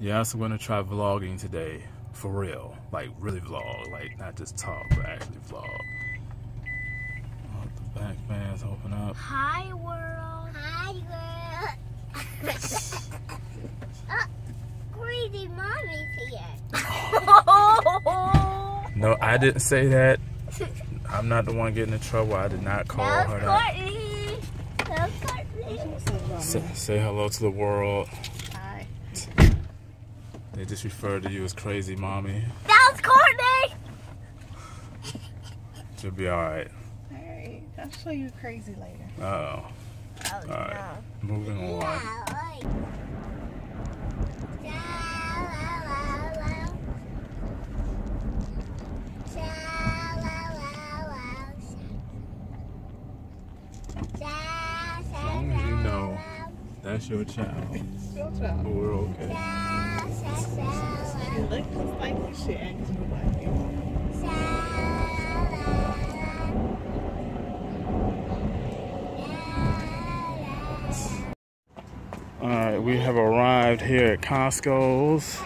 Yes, I'm gonna try vlogging today. For real. Like really vlog. Like not just talk, but actually vlog. Oh, the back fans open up. Hi world. Hi world. oh, uh, crazy mommy's here. No, I didn't say that. I'm not the one getting in trouble. I did not call that her was that. Courtney. That was Courtney. Say, say hello to the world. Hi. They just referred to you as crazy mommy. That was Courtney. She'll be alright. Alright, I'll show you crazy later. Uh oh. Oh, Alright. Moving on. That's your child. Still But child. Oh, we're okay. like you should. Alright, we have arrived here at Costco's.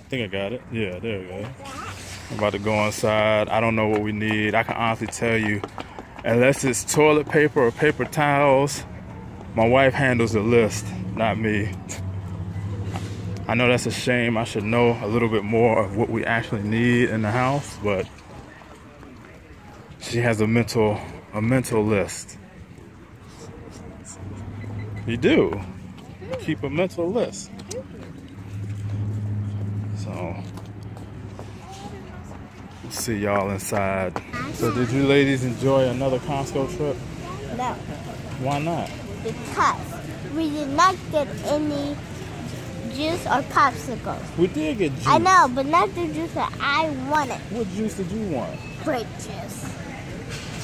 I think I got it. Yeah, there we go. I'm about to go inside. I don't know what we need. I can honestly tell you, unless it's toilet paper or paper towels, my wife handles the list, not me. I know that's a shame. I should know a little bit more of what we actually need in the house, but she has a mental a mental list. You do. Keep a mental list. So, see y'all inside. So, did you ladies enjoy another Costco trip? No, Why not? because we did not get any juice or popsicles. We did get juice. I know, but not the juice that I wanted. What juice did you want? Grape juice.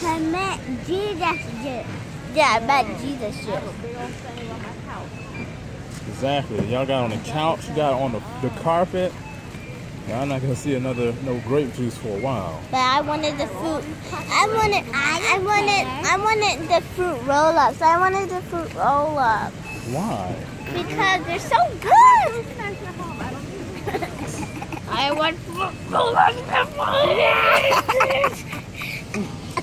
I meant Jesus juice. Yeah, I meant Jesus juice. Exactly. Y'all got on the couch. You got on the, the carpet. Y'all not gonna see another no grape juice for a while. But I wanted the fruit. I wanted. I wanted. I wanted the fruit roll-ups. I wanted the fruit roll-ups Why? because they're so good. I want fruit roll-ups.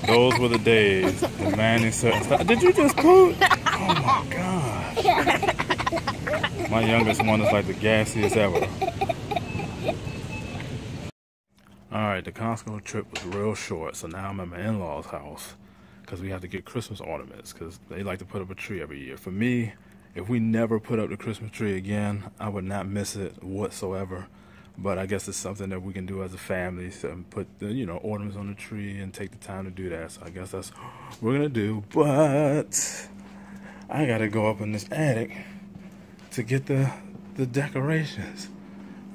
Those were the days. The man in certain stuff. Did you just poop? Oh my gosh. My youngest one is like the gassiest ever. Alright, the Costco trip was real short, so now I'm at my in law's house because we have to get Christmas ornaments because they like to put up a tree every year. For me, if we never put up the Christmas tree again, I would not miss it whatsoever. But I guess it's something that we can do as a family, and put the you know ornaments on the tree and take the time to do that. So I guess that's what we're gonna do. But I gotta go up in this attic to get the the decorations,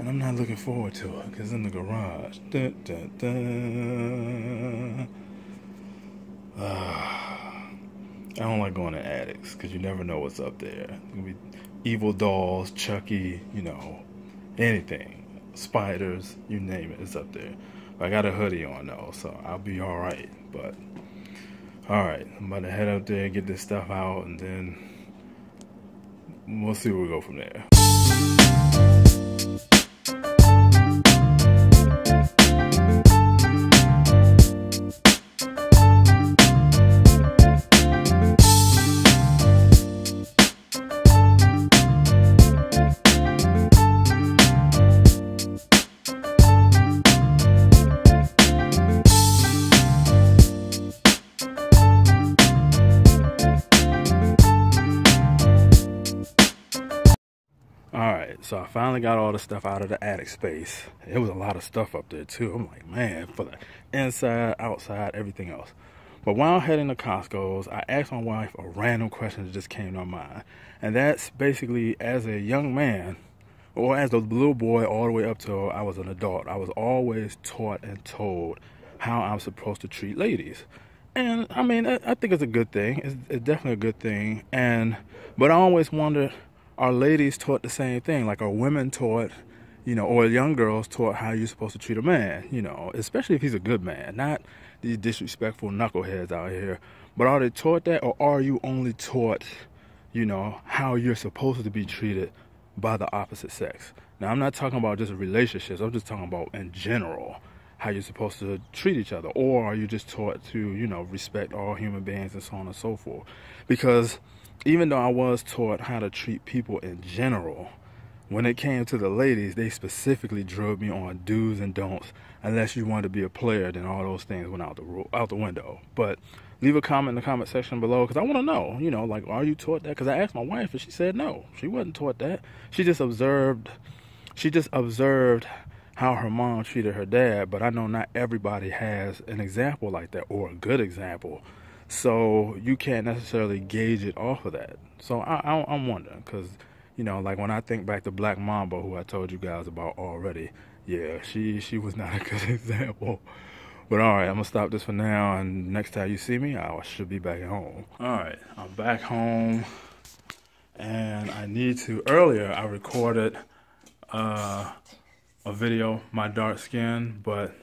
and I'm not looking forward to it because in the garage. Dun, dun, dun. Ah. I don't like going to attics because you never know what's up there. Could be evil dolls, Chucky, you know, anything. Spiders, you name it, it's up there. I got a hoodie on though, so I'll be alright. But, alright, I'm about to head up there, and get this stuff out, and then we'll see where we go from there. Alright, so I finally got all the stuff out of the attic space. It was a lot of stuff up there too. I'm like, man, for the inside, outside, everything else. But while heading to Costco's, I asked my wife a random question that just came to my mind. And that's basically as a young man, or as a little boy all the way up till I was an adult, I was always taught and told how I'm supposed to treat ladies. And I mean, I, think it's a good thing. It's, it's definitely a good thing. And but I always wondered, are ladies taught the same thing? Like, are women taught, you know, or young girls taught how you're supposed to treat a man? You know, especially if he's a good man, not these disrespectful knuckleheads out here. But are they taught that, or are you only taught you know, how you're supposed to be treated by the opposite sex. Now, I'm not talking about just relationships, I'm just talking about in general how you're supposed to treat each other. Or are you just taught to, you know, respect all human beings and so on and so forth? Because even though I was taught how to treat people in general, when it came to the ladies, they specifically drove me on do's and don'ts. Unless you wanted to be a player, then all those things went out the rule, out the window. But leave a comment in the comment section below because I want to know. You know, like, are you taught that? Because I asked my wife and she said no, she wasn't taught that. She just observed. She just observed how her mom treated her dad. But I know not everybody has an example like that or a good example. So you can't necessarily gauge it off of that. So I, I'm wondering because you know, like when I think back to Black Mamba, who I told you guys about already, yeah, she she was not a good example. But all right, I'm gonna stop this for now, and next time you see me, I should be back at home. All right, I'm back home, and I need to. Earlier, I recorded uh, a video, my dark skin, but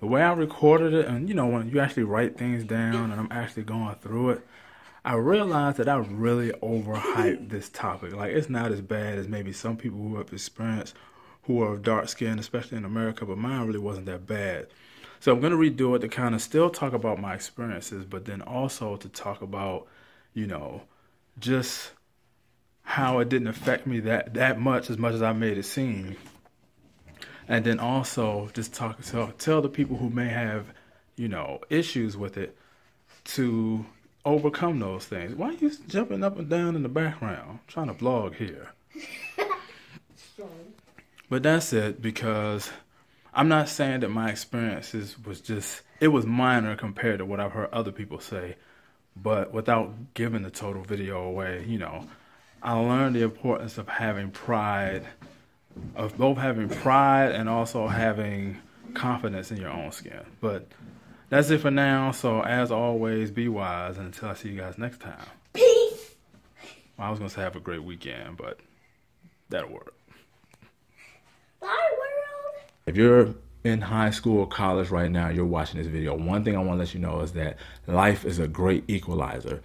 the way I recorded it, and you know, when you actually write things down, and I'm actually going through it I realized that I really overhyped this topic. Like it's not as bad as maybe some people who have experienced who are of dark skinned, especially in America, but mine really wasn't that bad. So I'm gonna redo it to kind of still talk about my experiences, but then also to talk about, you know, just how it didn't affect me that that much as much as I made it seem. And then also just talk tell tell the people who may have, you know, issues with it to overcome those things. Why are you jumping up and down in the background? I'm trying to vlog here. but that's it because I'm not saying that my experiences was just it was minor compared to what I've heard other people say, but without giving the total video away, you know, I learned the importance of having pride of both having pride and also having confidence in your own skin. But that's it for now. So as always, be wise and until I see you guys next time. Peace. Well, I was gonna say have a great weekend, but that'll work. Bye, world. If you're in high school or college right now, you're watching this video. One thing I want to let you know is that life is a great equalizer.